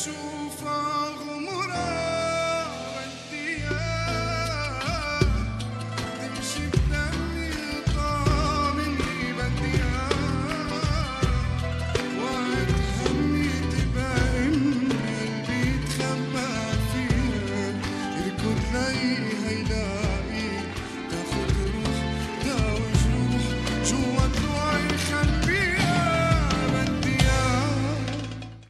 souffrance.